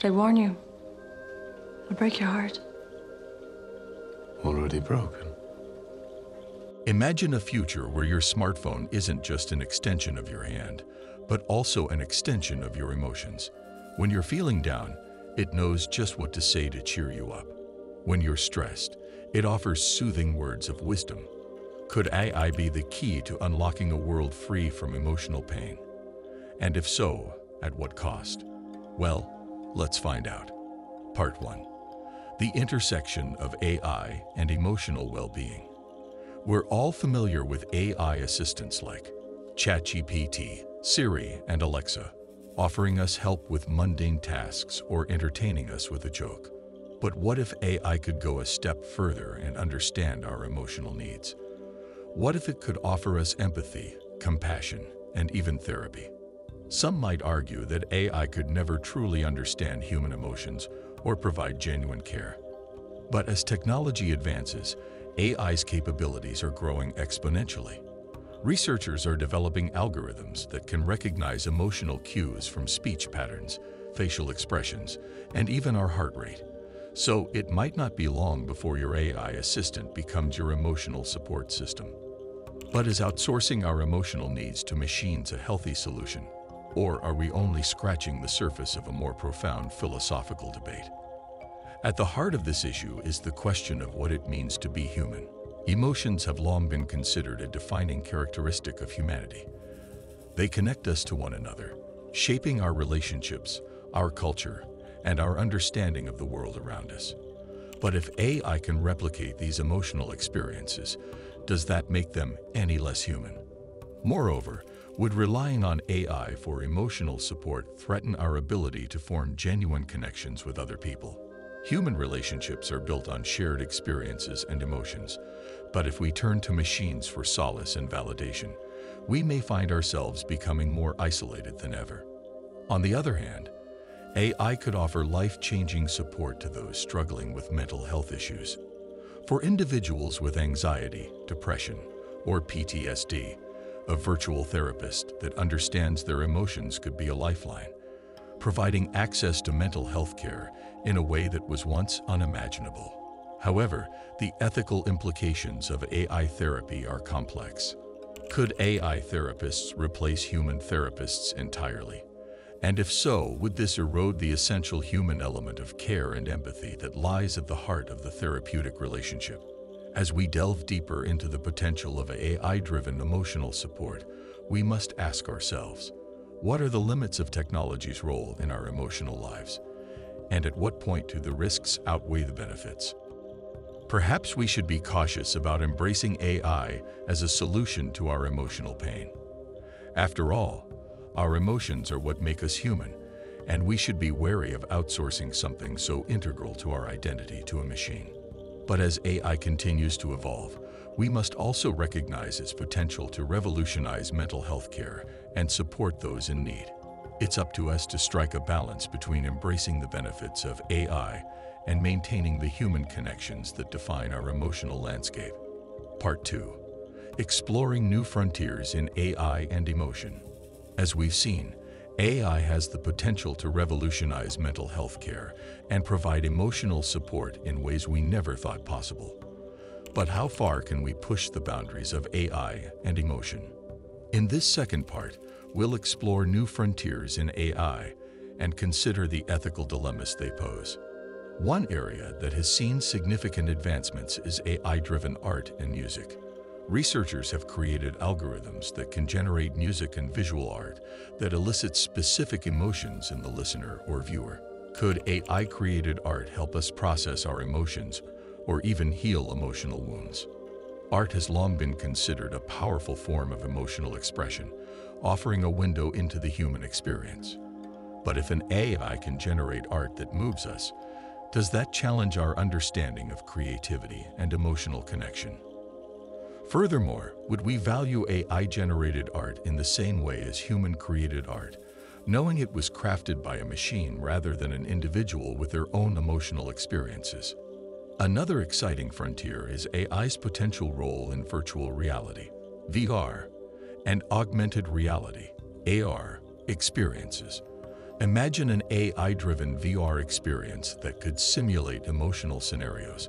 But I warn you, it'll break your heart. Already broken. Imagine a future where your smartphone isn't just an extension of your hand, but also an extension of your emotions. When you're feeling down, it knows just what to say to cheer you up. When you're stressed, it offers soothing words of wisdom. Could AI be the key to unlocking a world free from emotional pain? And if so, at what cost? Well, let's find out. Part 1. The intersection of AI and emotional well-being. We're all familiar with AI assistants like ChatGPT, Siri, and Alexa, offering us help with mundane tasks or entertaining us with a joke. But what if AI could go a step further and understand our emotional needs? What if it could offer us empathy, compassion, and even therapy? Some might argue that AI could never truly understand human emotions or provide genuine care. But as technology advances, AI's capabilities are growing exponentially. Researchers are developing algorithms that can recognize emotional cues from speech patterns, facial expressions, and even our heart rate. So it might not be long before your AI assistant becomes your emotional support system. But is outsourcing our emotional needs to machines a healthy solution? Or are we only scratching the surface of a more profound philosophical debate? At the heart of this issue is the question of what it means to be human. Emotions have long been considered a defining characteristic of humanity. They connect us to one another, shaping our relationships, our culture, and our understanding of the world around us. But if AI can replicate these emotional experiences, does that make them any less human? Moreover, would relying on AI for emotional support threaten our ability to form genuine connections with other people? Human relationships are built on shared experiences and emotions, but if we turn to machines for solace and validation, we may find ourselves becoming more isolated than ever. On the other hand, AI could offer life-changing support to those struggling with mental health issues. For individuals with anxiety, depression, or PTSD, a virtual therapist that understands their emotions could be a lifeline, providing access to mental health care in a way that was once unimaginable. However, the ethical implications of AI therapy are complex. Could AI therapists replace human therapists entirely? And if so, would this erode the essential human element of care and empathy that lies at the heart of the therapeutic relationship? As we delve deeper into the potential of AI-driven emotional support, we must ask ourselves, what are the limits of technology's role in our emotional lives? And at what point do the risks outweigh the benefits? Perhaps we should be cautious about embracing AI as a solution to our emotional pain. After all, our emotions are what make us human, and we should be wary of outsourcing something so integral to our identity to a machine. But as AI continues to evolve, we must also recognize its potential to revolutionize mental health care and support those in need. It's up to us to strike a balance between embracing the benefits of AI and maintaining the human connections that define our emotional landscape. Part 2. Exploring New Frontiers in AI and Emotion. As we've seen, AI has the potential to revolutionize mental health care and provide emotional support in ways we never thought possible. But how far can we push the boundaries of AI and emotion? In this second part, we'll explore new frontiers in AI and consider the ethical dilemmas they pose. One area that has seen significant advancements is AI-driven art and music. Researchers have created algorithms that can generate music and visual art that elicit specific emotions in the listener or viewer. Could AI-created art help us process our emotions or even heal emotional wounds? Art has long been considered a powerful form of emotional expression, offering a window into the human experience. But if an AI can generate art that moves us, does that challenge our understanding of creativity and emotional connection? Furthermore, would we value AI-generated art in the same way as human-created art, knowing it was crafted by a machine rather than an individual with their own emotional experiences? Another exciting frontier is AI's potential role in virtual reality, VR, and augmented reality, AR, experiences. Imagine an AI-driven VR experience that could simulate emotional scenarios,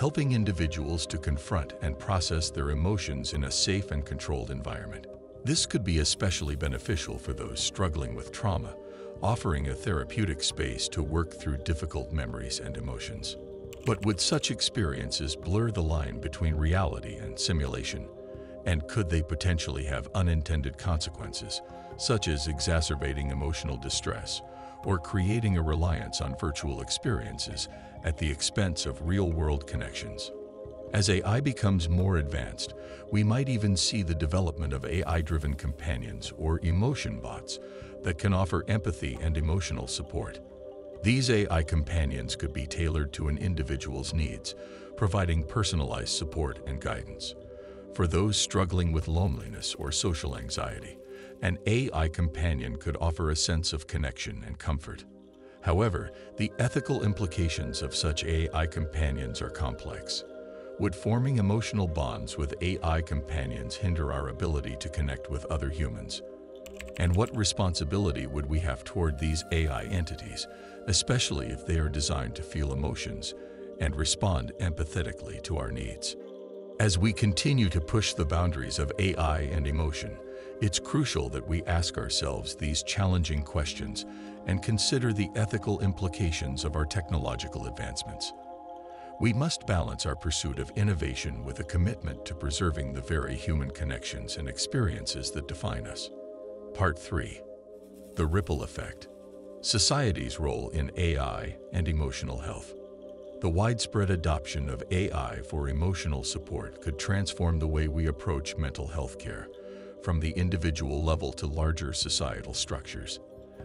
helping individuals to confront and process their emotions in a safe and controlled environment. This could be especially beneficial for those struggling with trauma, offering a therapeutic space to work through difficult memories and emotions. But would such experiences blur the line between reality and simulation? And could they potentially have unintended consequences, such as exacerbating emotional distress or creating a reliance on virtual experiences at the expense of real-world connections? As AI becomes more advanced, we might even see the development of AI-driven companions or emotion bots that can offer empathy and emotional support. These AI companions could be tailored to an individual's needs, providing personalized support and guidance. For those struggling with loneliness or social anxiety, an AI companion could offer a sense of connection and comfort. However, the ethical implications of such AI companions are complex. Would forming emotional bonds with AI companions hinder our ability to connect with other humans? And what responsibility would we have toward these AI entities, especially if they are designed to feel emotions and respond empathetically to our needs? As we continue to push the boundaries of AI and emotion, it's crucial that we ask ourselves these challenging questions and consider the ethical implications of our technological advancements. We must balance our pursuit of innovation with a commitment to preserving the very human connections and experiences that define us. Part 3. The Ripple Effect. Society's role in AI and emotional health. The widespread adoption of AI for emotional support could transform the way we approach mental health care, from the individual level to larger societal structures.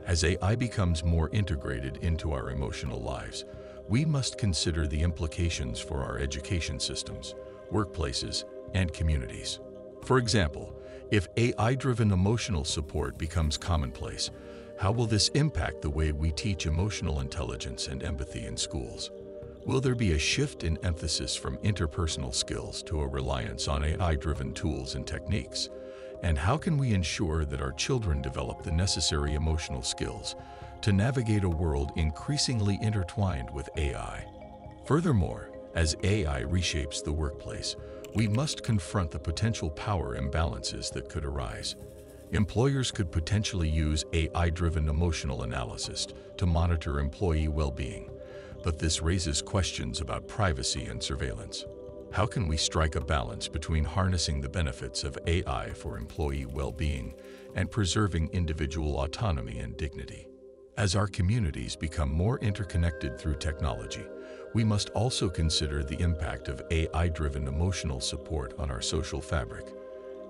As AI becomes more integrated into our emotional lives, we must consider the implications for our education systems, workplaces, and communities. For example, if AI-driven emotional support becomes commonplace, how will this impact the way we teach emotional intelligence and empathy in schools? Will there be a shift in emphasis from interpersonal skills to a reliance on AI-driven tools and techniques? And how can we ensure that our children develop the necessary emotional skills to navigate a world increasingly intertwined with AI? Furthermore, as AI reshapes the workplace, we must confront the potential power imbalances that could arise. Employers could potentially use AI-driven emotional analysis to monitor employee well-being, but this raises questions about privacy and surveillance. How can we strike a balance between harnessing the benefits of AI for employee well-being and preserving individual autonomy and dignity? As our communities become more interconnected through technology, we must also consider the impact of AI-driven emotional support on our social fabric.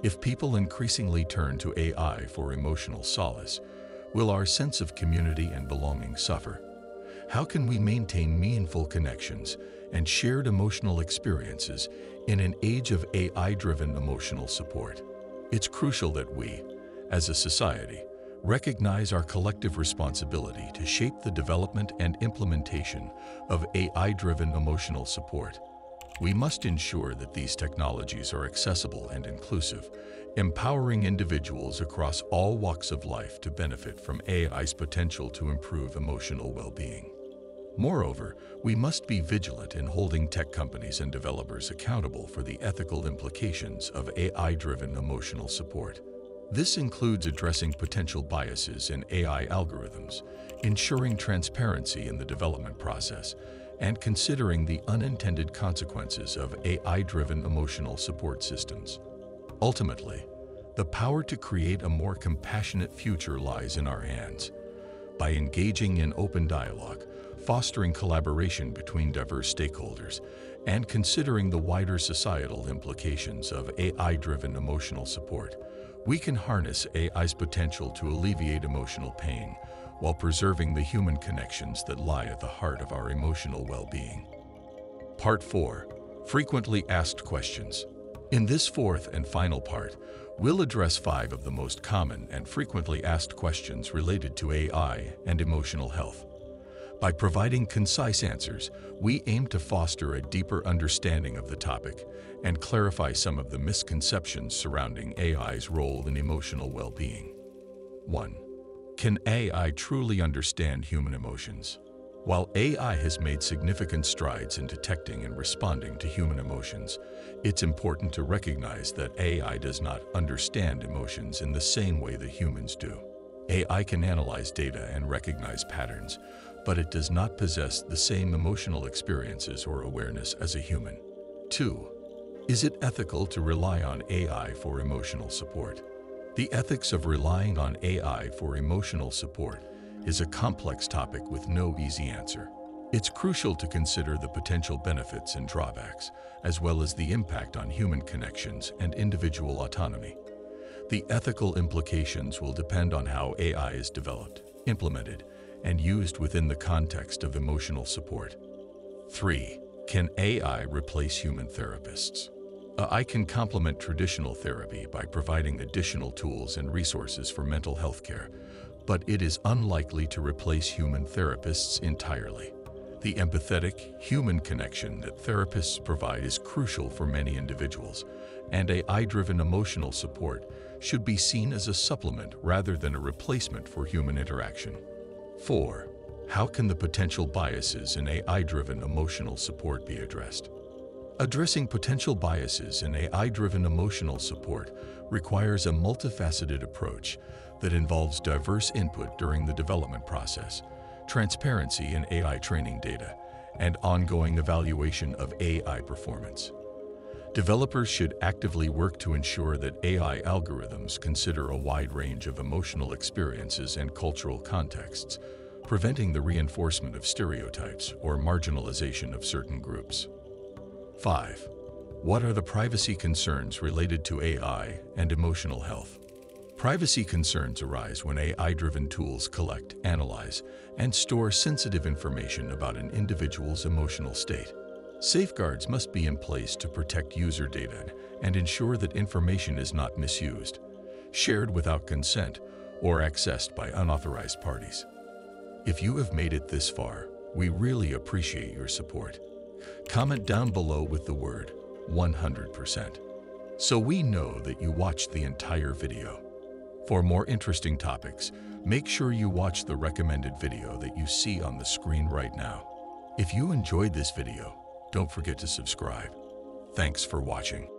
If people increasingly turn to AI for emotional solace, will our sense of community and belonging suffer? How can we maintain meaningful connections and shared emotional experiences in an age of AI-driven emotional support? It's crucial that we, as a society, recognize our collective responsibility to shape the development and implementation of AI-driven emotional support. We must ensure that these technologies are accessible and inclusive, empowering individuals across all walks of life to benefit from AI's potential to improve emotional well-being. Moreover, we must be vigilant in holding tech companies and developers accountable for the ethical implications of AI-driven emotional support. This includes addressing potential biases in AI algorithms, ensuring transparency in the development process, and considering the unintended consequences of AI-driven emotional support systems. Ultimately, the power to create a more compassionate future lies in our hands. By engaging in open dialogue, fostering collaboration between diverse stakeholders, and considering the wider societal implications of AI-driven emotional support, we can harness AI's potential to alleviate emotional pain while preserving the human connections that lie at the heart of our emotional well-being. Part 4. Frequently Asked Questions In this fourth and final part, we'll address five of the most common and frequently asked questions related to AI and emotional health. By providing concise answers, we aim to foster a deeper understanding of the topic and clarify some of the misconceptions surrounding AI's role in emotional well-being. 1. Can AI truly understand human emotions? While AI has made significant strides in detecting and responding to human emotions, it's important to recognize that AI does not understand emotions in the same way that humans do. AI can analyze data and recognize patterns, but it does not possess the same emotional experiences or awareness as a human. 2. Is it ethical to rely on AI for emotional support? The ethics of relying on AI for emotional support is a complex topic with no easy answer. It's crucial to consider the potential benefits and drawbacks, as well as the impact on human connections and individual autonomy. The ethical implications will depend on how AI is developed, implemented, and used within the context of emotional support. 3. Can AI replace human therapists? AI can complement traditional therapy by providing additional tools and resources for mental health care, but it is unlikely to replace human therapists entirely. The empathetic, human connection that therapists provide is crucial for many individuals, and AI-driven emotional support should be seen as a supplement rather than a replacement for human interaction. 4. How can the potential biases in AI-driven emotional support be addressed? Addressing potential biases in AI-driven emotional support requires a multifaceted approach that involves diverse input during the development process, transparency in AI training data, and ongoing evaluation of AI performance. Developers should actively work to ensure that AI algorithms consider a wide range of emotional experiences and cultural contexts, preventing the reinforcement of stereotypes or marginalization of certain groups. 5. What are the privacy concerns related to AI and emotional health? Privacy concerns arise when AI-driven tools collect, analyze, and store sensitive information about an individual's emotional state. Safeguards must be in place to protect user data and ensure that information is not misused, shared without consent, or accessed by unauthorized parties. If you have made it this far, we really appreciate your support. Comment down below with the word 100% so we know that you watched the entire video. For more interesting topics, make sure you watch the recommended video that you see on the screen right now. If you enjoyed this video, don't forget to subscribe. Thanks for watching.